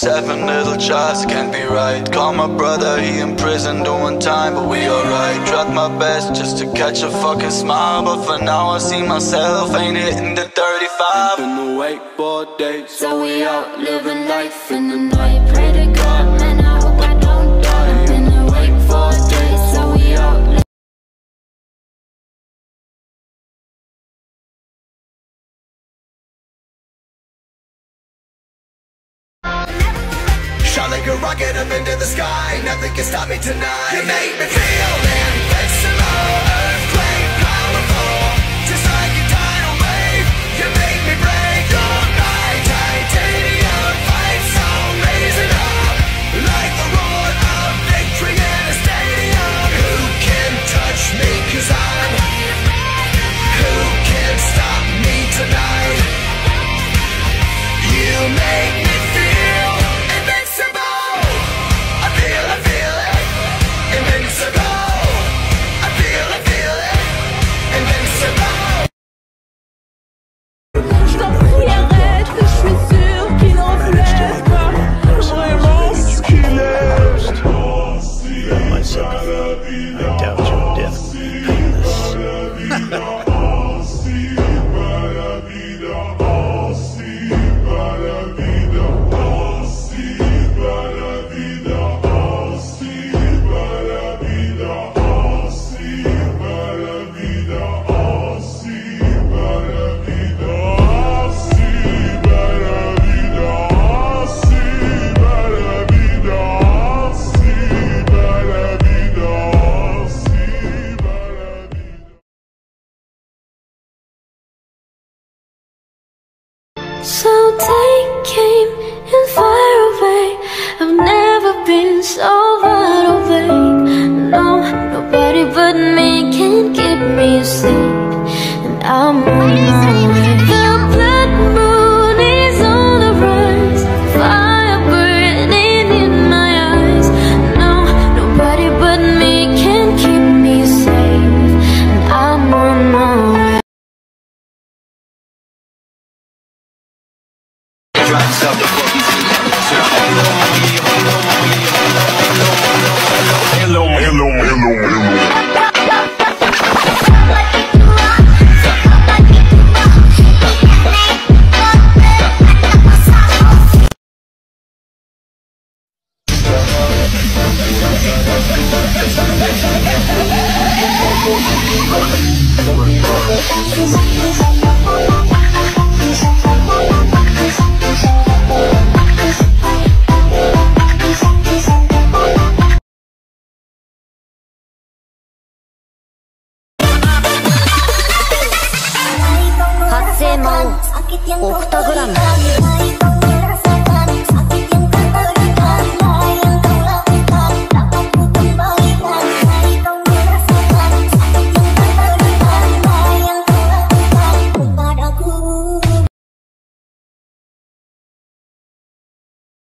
Seven little jobs can't be right. Call my brother, he in prison doing time, but we alright. Tried my best just to catch a fucking smile, but for now I see myself ain't hitting the 35. Been awake for days, so we out living life in the night. Pray to God, like a rocket up into the sky. Nothing can stop me tonight. You make me feel invincible I doubt your death. Hello, hello, hello, hello. 発生 オクタグラム